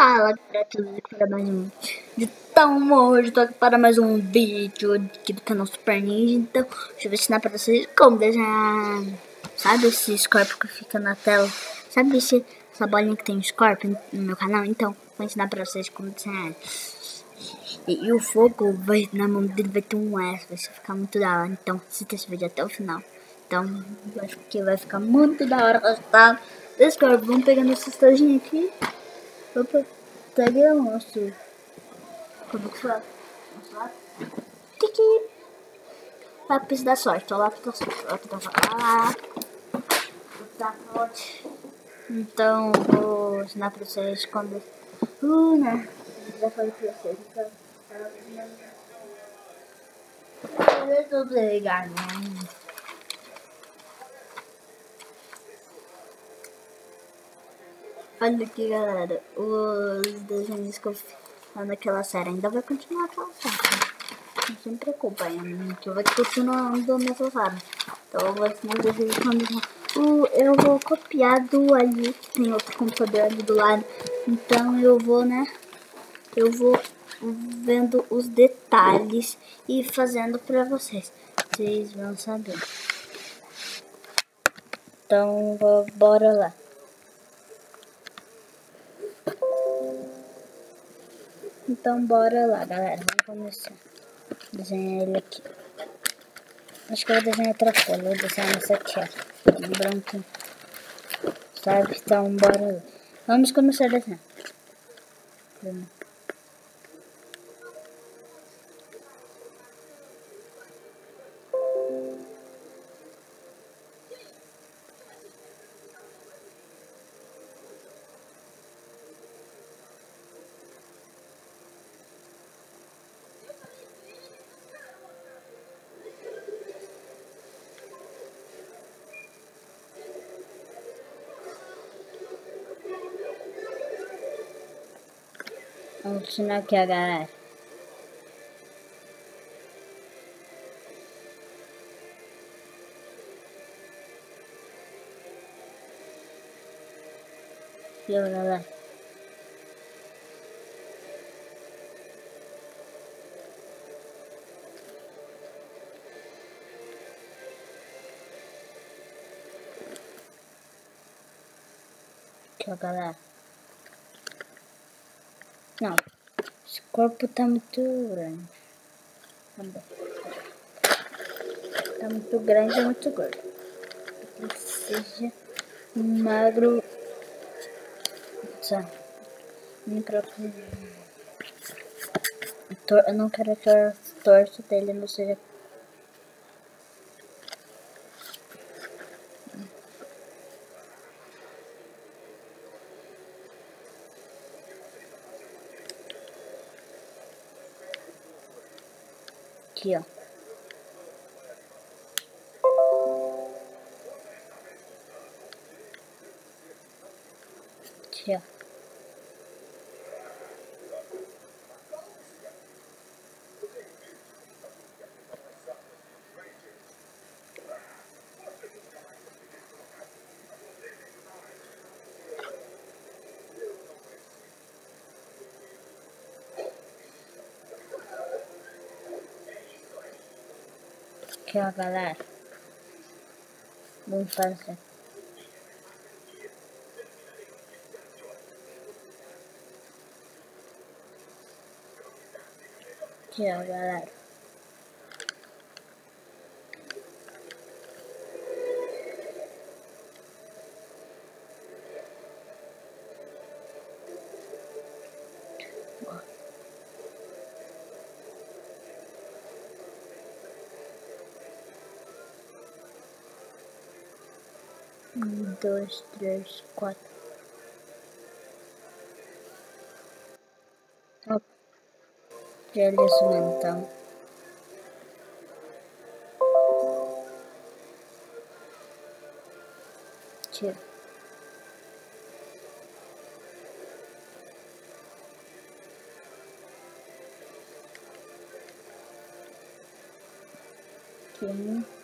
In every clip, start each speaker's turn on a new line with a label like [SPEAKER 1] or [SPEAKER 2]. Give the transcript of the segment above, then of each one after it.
[SPEAKER 1] Fala tudo aqui para mais um de tão hoje tô aqui para mais um vídeo aqui do canal Super Ninja. Então, deixa eu ensinar para vocês como desenhar. Sabe esse Scorpion que fica na tela? Sabe esse, essa bolinha que tem Scorpion no meu canal? Então, vou ensinar para vocês como desenhar. E, e, o fogo vai, na mão dele vai ter um S, vai ficar muito da hora. Então, assista esse vídeo até o final. Então, acho que vai ficar muito da hora Desse Scorpion, vamos pegando esse estojinho aqui Opa, peguei o nosso. Como que fala? Nosso lápis. Tiki. Lápis da sorte, o lápis da sorte. Da sorte. Ah, da sorte. Então, vou ensinar pra vocês quando. Uh, né? Já falei pra vocês. Então, eu tô legal, Olha aqui, galera, os desenhos que eu fiz naquela série. Ainda vai continuar aquela série. Não se preocupa, que eu vou continuando nessa série. Então vou ensinar os quando... eu vou copiar do ali, tem outro computador ali do lado. Então eu vou, né, eu vou vendo os detalhes e fazendo pra vocês. Vocês vão saber. Então, bora lá. Então bora lá, galera. Vamos começar. Desenhar ele aqui. Acho que eu vou desenhar outra cor. Vou desenhar essa aqui, ó. Um branco. Sabe? Então bora lá. Vamos começar a desenhar. Vamos ensinar aqui a galera. E aí, galera. Aqui, ó, galera. Não. Esse corpo tá muito grande. Tá muito grande e muito gordo. Que seja magro. Nossa. Eu não quero que o torso dele não seja aqui, ó. Aqui, ó. Aqui, ó, galera. Vamos Um, dois, três, quatro. Top. Mesmo, então. Tira. Aqui.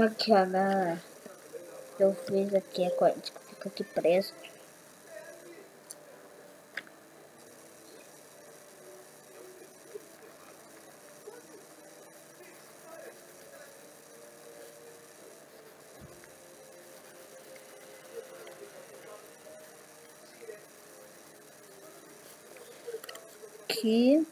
[SPEAKER 1] Aqui, ó. Eu fiz aqui a corte que fica aqui preso. Aqui.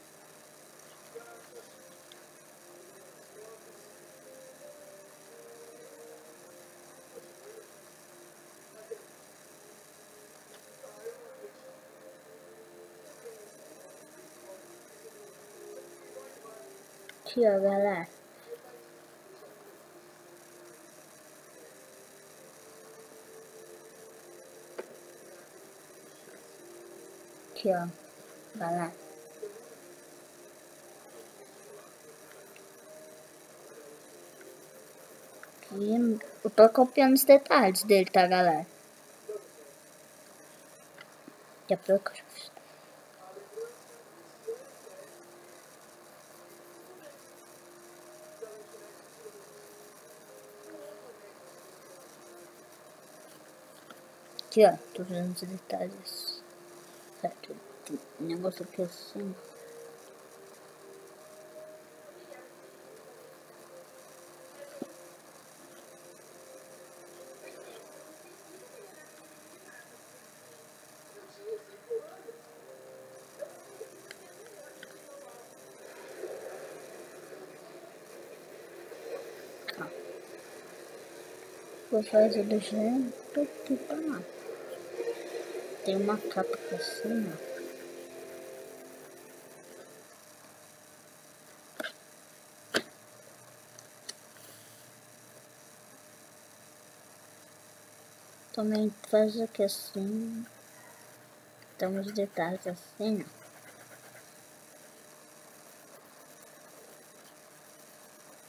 [SPEAKER 1] Aqui, ó, galera. Aqui, ó, galera. Aqui, eu tô copiando os detalhes dele, tá, galera? Daqui a Aqui, ó, tô vendo os detalhes. Certo, tem um negócio aqui assim. Vou fazer do jeito que tá lá. Tem uma capa por cima. Também faz aqui assim. Então os detalhes assim, ó.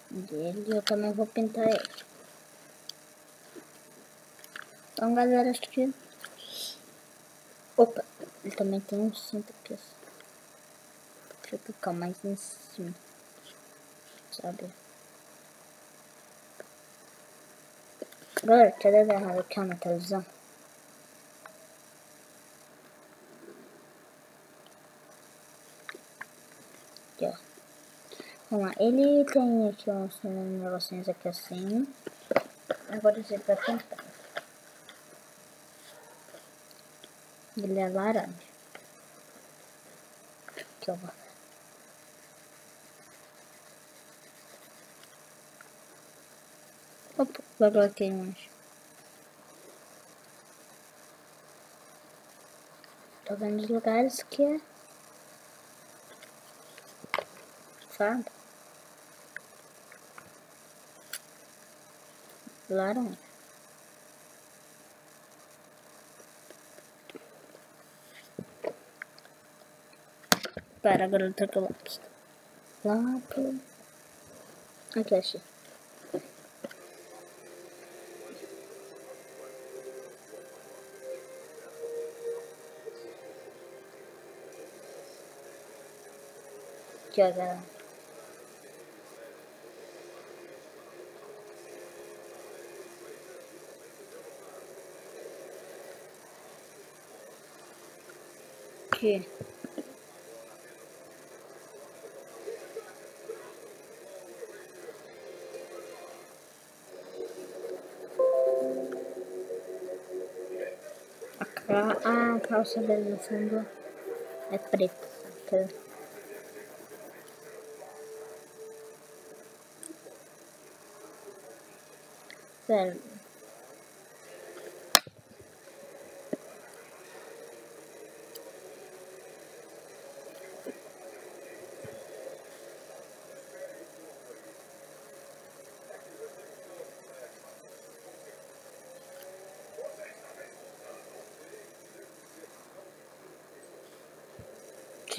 [SPEAKER 1] dele eu também vou pintar ele. Então galera, acho que... Opa, ele também tem um cinto aqui assim. Deixa eu ficar mais em cima. Sabe? Deixa eu dar errado aqui na televisão. Aqui, ó. Vamos lá, ele tem aqui uns negocinhos aqui assim. Agora você vai pintar. Ele é laranja. Aqui, ó. Opa, vai coloquei mais. Tô vendo os lugares que é. Sabe? Laranja. Para, agora eu troco lápis. Lápis. Aqui, achei. Aqui, ó, galera. Aqui. A, a calça dele no fundo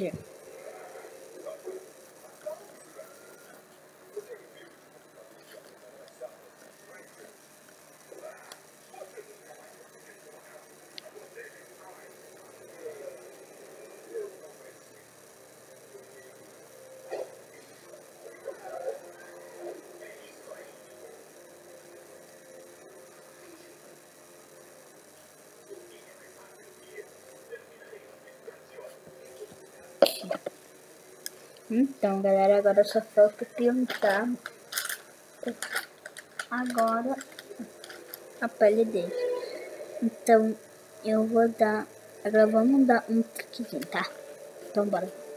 [SPEAKER 1] é Então, galera, agora só falta pintar agora a pele dele. Então, eu vou dar... Agora vamos dar um truquezinho, tá? Então, bora.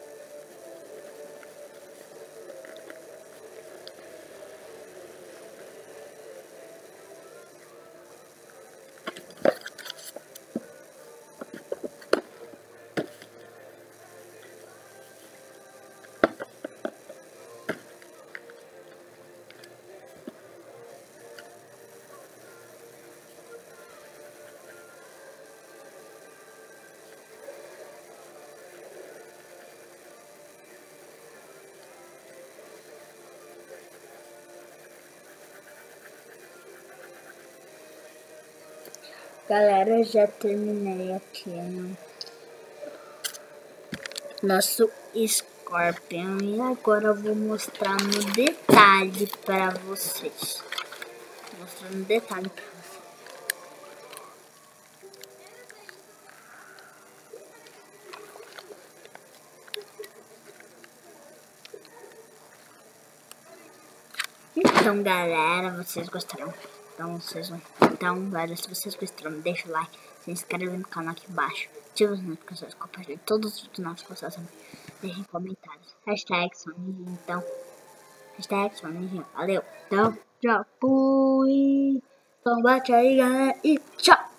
[SPEAKER 1] Galera, já terminei aqui né? nosso Scorpion e agora eu vou mostrar no detalhe para vocês. Mostrando no detalhe para vocês. Então, galera, vocês gostaram? Então, vocês vão... então, galera, se vocês gostaram, deixa o like, se inscreve no canal aqui embaixo, ativa as notificações, compartilhe todos os nossos postagens, deixem comentários. Hashtag Soninho, então. Hashtag Soninho, valeu. Então, tchau, fui. Então bate aí, galera, e tchau.